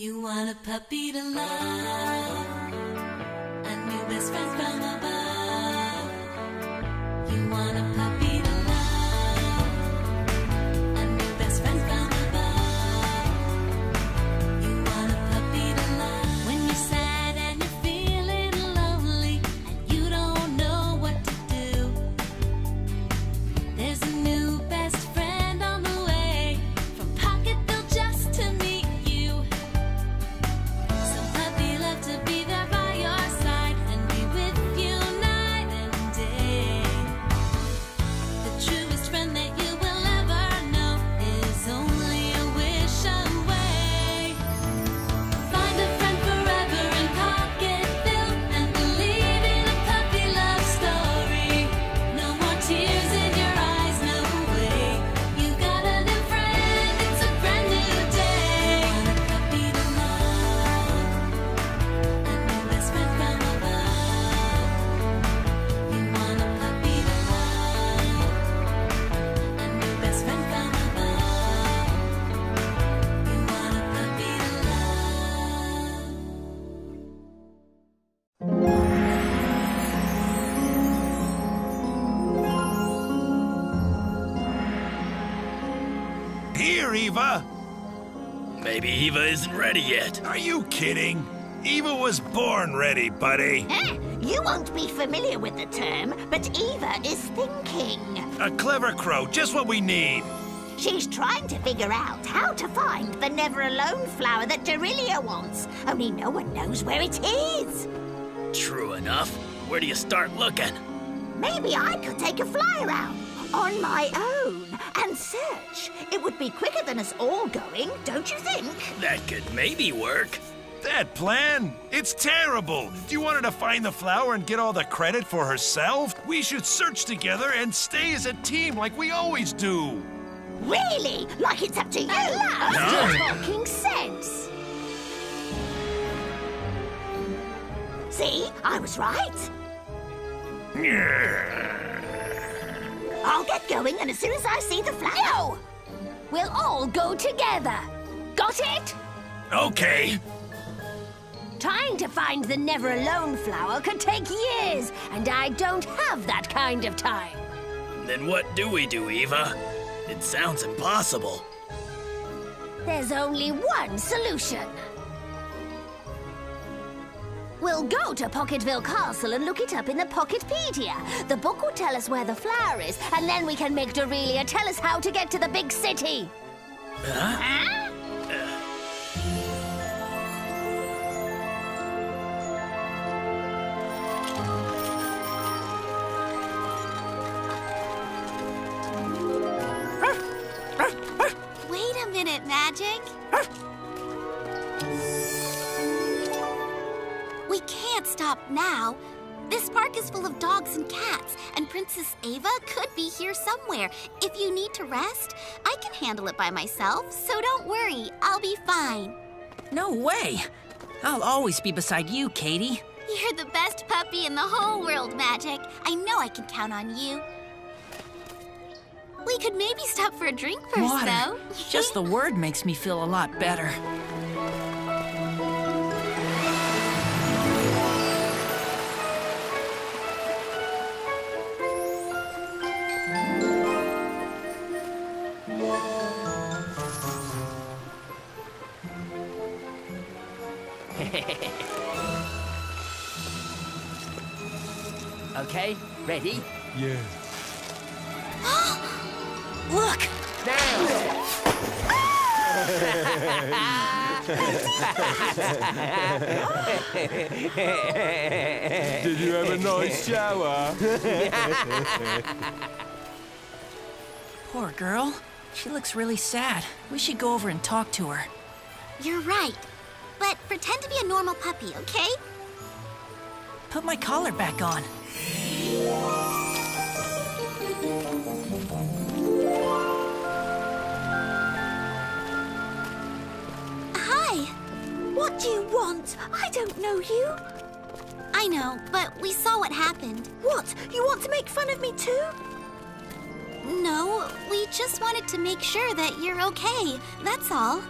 You want a puppy to love, a new best friend from above. Here, Eva! Maybe Eva isn't ready yet. Are you kidding? Eva was born ready, buddy. Eh, you won't be familiar with the term, but Eva is thinking. A clever crow, just what we need. She's trying to figure out how to find the never alone flower that Derilia wants, only no one knows where it is. True enough. Where do you start looking? Maybe I could take a fly around on my own and search. It would be quicker than us all going, don't you think? That could maybe work. That plan? It's terrible. Do you want her to find the flower and get all the credit for herself? We should search together and stay as a team like we always do. Really? Like it's up to you? You're talking sense. See, I was right. I'll get going, and as soon as I see the flower. No! We'll all go together. Got it? Okay. Trying to find the never alone flower could take years, and I don't have that kind of time. Then what do we do, Eva? It sounds impossible. There's only one solution. We'll go to Pocketville Castle and look it up in the Pocketpedia. The book will tell us where the flower is, and then we can make Dorelia tell us how to get to the big city. Huh? Wait a minute, Magic. Stop now. This park is full of dogs and cats, and Princess Ava could be here somewhere. If you need to rest, I can handle it by myself, so don't worry, I'll be fine. No way! I'll always be beside you, Katie. You're the best puppy in the whole world, Magic. I know I can count on you. We could maybe stop for a drink first, Water. though. Just the word makes me feel a lot better. Okay, ready? Yeah. Look! Did you have a nice shower? Poor girl. She looks really sad. We should go over and talk to her. You're right. But pretend to be a normal puppy, okay? Put my collar back on. Hi. What do you want? I don't know you. I know, but we saw what happened. What? You want to make fun of me too? No, we just wanted to make sure that you're okay. That's all.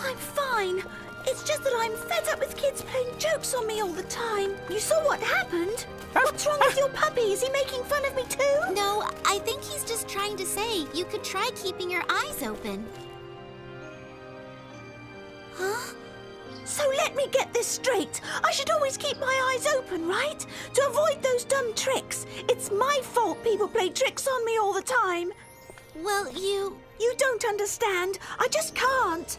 I'm fine. It's just that I'm fed up with kids playing jokes on me all the time. You saw what happened? What's wrong with your puppy? Is he making fun of me too? No, I think he's just trying to say you could try keeping your eyes open. Huh? So let me get this straight. I should always keep my eyes open, right? To avoid those dumb tricks. It's my fault people play tricks on me all the time. Well, you. You don't understand. I just can't.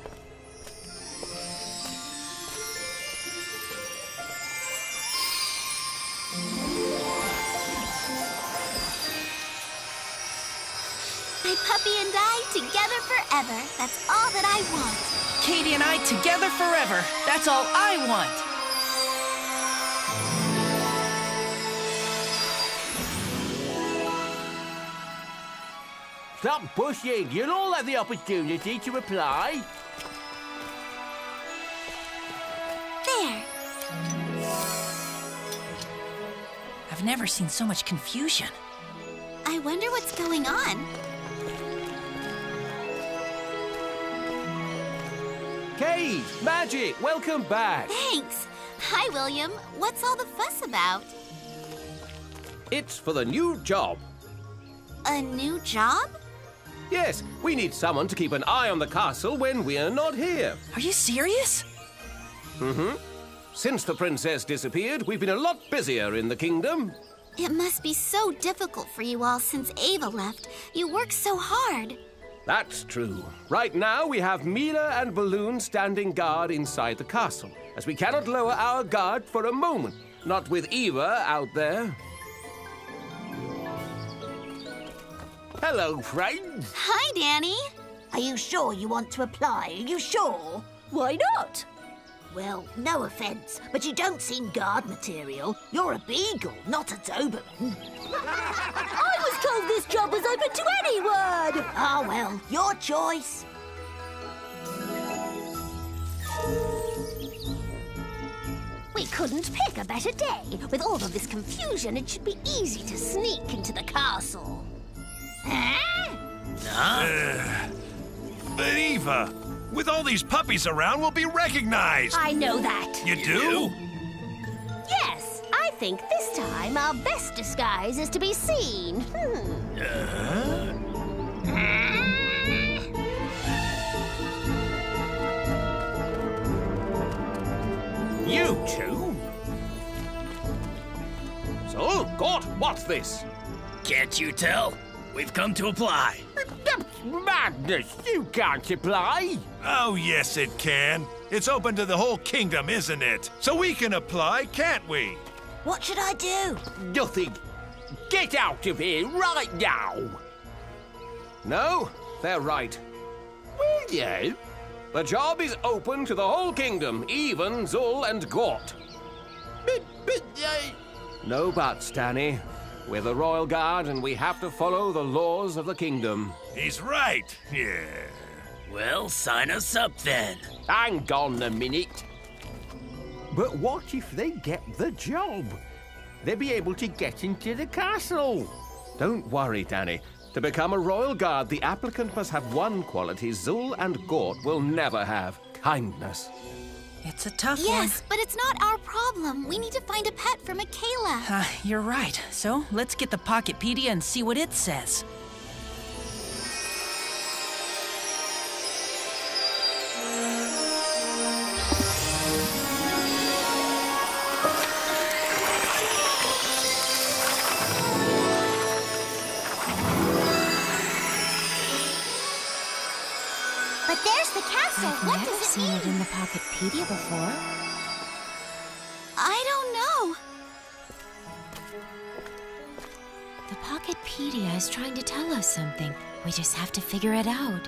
My puppy and I together forever. That's all that I want. Katie and I together forever. That's all I want. Stop pushing. You'll all have the opportunity to reply. There. I've never seen so much confusion. I wonder what's going on. Kate, Magic, welcome back. Thanks. Hi, William. What's all the fuss about? It's for the new job. A new job? Yes, we need someone to keep an eye on the castle when we're not here. Are you serious? Mm-hmm. Since the princess disappeared, we've been a lot busier in the kingdom. It must be so difficult for you all since Ava left. You work so hard. That's true. Right now, we have Mila and Balloon standing guard inside the castle, as we cannot lower our guard for a moment. Not with Eva out there. Hello, friends. Hi, Danny. Are you sure you want to apply? Are you sure? Why not? Well, no offence, but you don't seem guard material. You're a beagle, not a Doberman. I was told this job was open to anyone! Ah, well, your choice. We couldn't pick a better day. With all of this confusion, it should be easy to sneak into the castle. Huh? But Eva, with all these puppies around, we'll be recognized. I know that. You do? Yes, I think this time our best disguise is to be seen. Hmm. You two? So, Gort, what's this? Can't you tell? We've come to apply. Madness! You can't apply! Oh, yes, it can. It's open to the whole kingdom, isn't it? So we can apply, can't we? What should I do? Nothing. Get out of here right now! No, they're right. Will you? The job is open to the whole kingdom, even Zul and Gort. But, but, uh... No buts, Danny. We're the Royal Guard and we have to follow the laws of the kingdom. He's right. Yeah. Well, sign us up then. Hang on a minute. But what if they get the job? They'll be able to get into the castle. Don't worry, Danny. To become a Royal Guard, the applicant must have one quality Zul and Gort will never have kindness. It's a tough Yes, but it's not our problem. We need to find a pet for Michaela. one. Uh, you're right. So let's get the Pocketpedia and see what it says. There's the castle. I've what never does it seen mean? it in the Pocketpedia before. I don't know. The Pocketpedia is trying to tell us something. We just have to figure it out.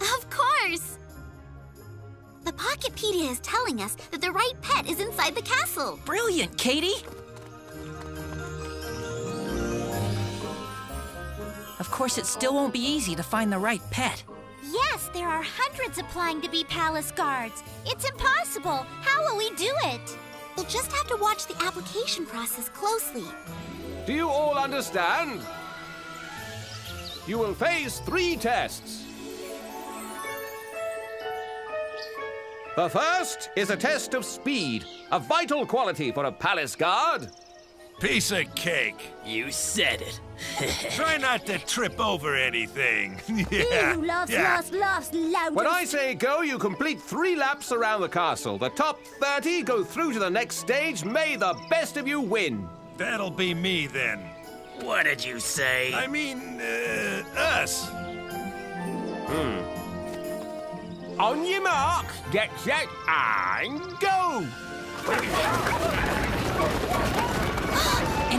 Of course. The Pocketpedia is telling us that the right pet is inside the castle. Brilliant, Katie! Course, it still won't be easy to find the right pet. Yes, there are hundreds applying to be palace guards. It's impossible. How will we do it? We'll just have to watch the application process closely. Do you all understand? You will face three tests. The first is a test of speed, a vital quality for a palace guard. Piece of cake. You said it. Try not to trip over anything. yeah. Ooh, laughs, yeah. laughs, laughs, loudest. When I say go, you complete three laps around the castle. The top 30 go through to the next stage. May the best of you win. That'll be me then. What did you say? I mean, uh, us. On your mark, get set, and go!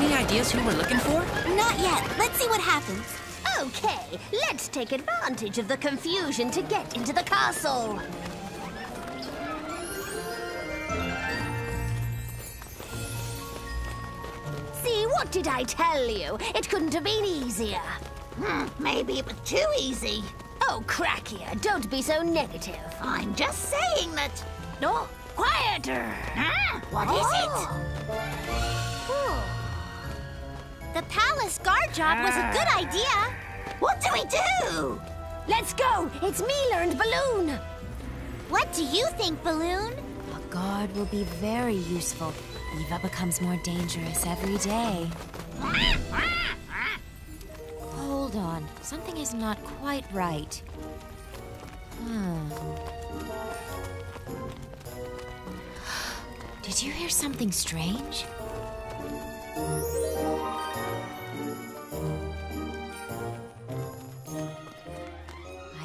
Any ideas who we're looking for? Not yet. Let's see what happens. Okay, let's take advantage of the confusion to get into the castle. See, what did I tell you? It couldn't have been easier. Hmm, maybe it was too easy. Oh, Crackier, don't be so negative. I'm just saying that. No, quieter. Huh? What is Oh. Palace guard job was a good idea. What do we do? Let's go. It's Mila and Balloon. What do you think, Balloon? A guard will be very useful. Eva becomes more dangerous every day. Hold on. Something is not quite right. Hmm. Did you hear something strange?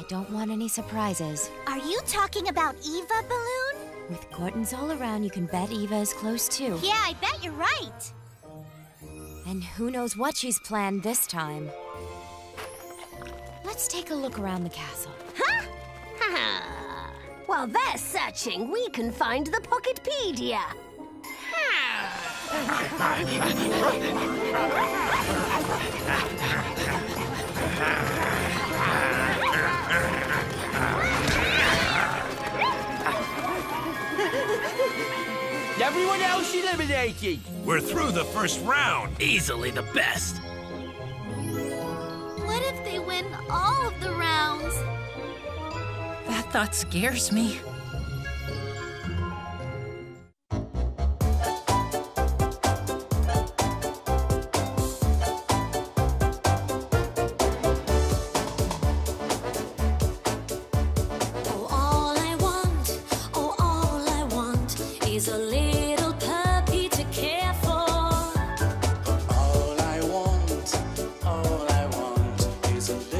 Don't want any surprises. Are you talking about Eva, Balloon? With Gortons all around, you can bet Eva is close too. Yeah, I bet you're right. And who knows what she's planned this time. Let's take a look around the castle. Ha! While they're searching, we can find the Pocketpedia. Everyone else eliminated. We're through the first round. Easily the best. What if they win all of the rounds? That thought scares me. so